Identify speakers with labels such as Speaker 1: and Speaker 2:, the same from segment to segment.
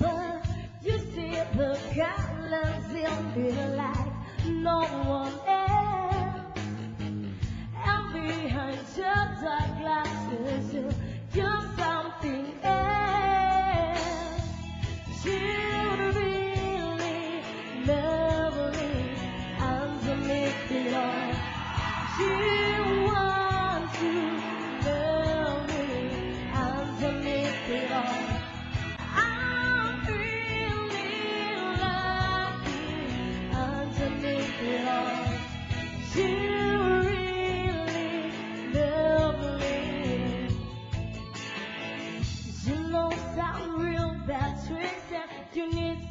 Speaker 1: But you see the colors in their light. No one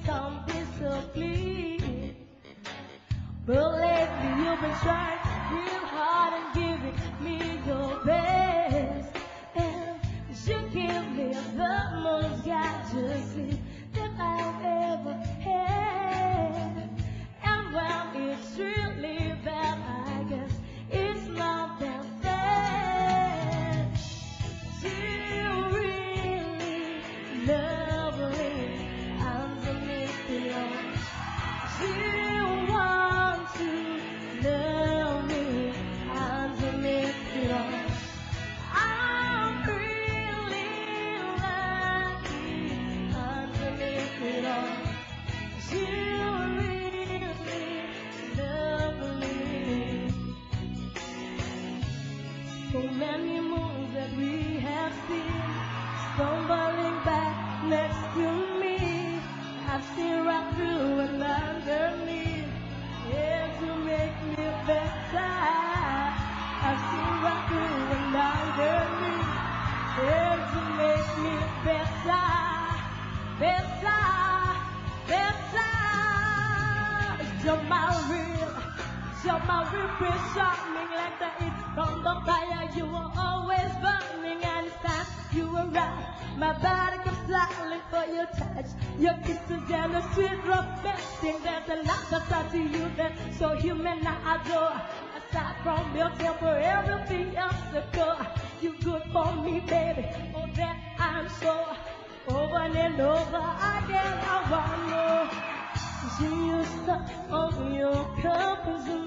Speaker 1: you many moons that we have seen stumbling back next to me. I've seen right through and underneath. Yeah, to make me better. I've seen right through and underneath. Yeah, to make me better, better, better. You're my real, you're my real precious me it from the fire. You were always burning, and it's you were right. My body comes slightly for your touch, your kisses and the sweet romantic. There's a lot that's out to you that so human I adore. Aside from your temper, everything else is good. You good for me, baby. Oh, that I'm sure. Over and over again, I want more. She used to open your cup as a